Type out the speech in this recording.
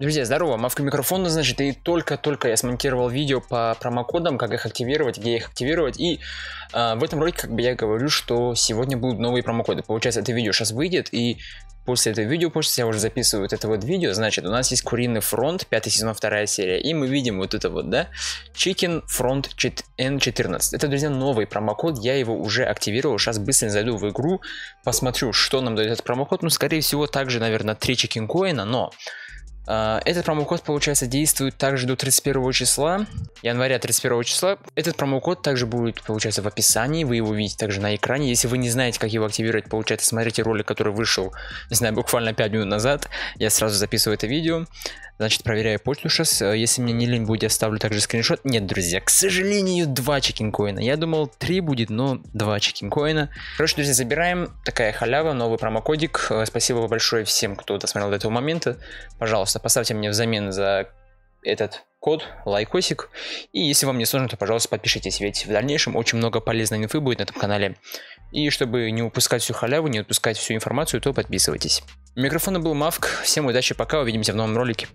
Друзья, здорово, Мавка микрофона, значит, и только-только я смонтировал видео по промокодам, как их активировать, где их активировать, и э, в этом ролике как бы я говорю, что сегодня будут новые промокоды. Получается, это видео сейчас выйдет, и после этого видео, после я уже записываю вот это вот видео, значит, у нас есть Куриный фронт, пятый сезон, вторая серия, и мы видим вот это вот, да, Chicken Front N14. Это, друзья, новый промокод, я его уже активировал, сейчас быстро зайду в игру, посмотрю, что нам дает этот промокод, ну, скорее всего, также, наверное, 3 чекин коина, но этот промокод, получается, действует также до 31 числа, января 31 числа. Этот промокод также будет, получается, в описании, вы его видите также на экране. Если вы не знаете, как его активировать, получается, смотрите ролик, который вышел, не знаю, буквально 5 минут назад. Я сразу записываю это видео. Значит, проверяю почту сейчас. Э, если мне не лень будет, оставлю также скриншот. Нет, друзья, к сожалению, 2 чекинкоина. Я думал 3 будет, но 2 чекинкоина. Короче, друзья, забираем. Такая халява, новый промокодик. Э, спасибо большое всем, кто досмотрел до этого момента. Пожалуйста, поставьте мне взамен за этот код, лайкосик. И если вам не сложно, то, пожалуйста, подпишитесь, ведь в дальнейшем очень много полезной инфы будет на этом канале. И чтобы не упускать всю халяву, не упускать всю информацию, то подписывайтесь. Микрофона был Мавк. Всем удачи, пока, увидимся в новом ролике.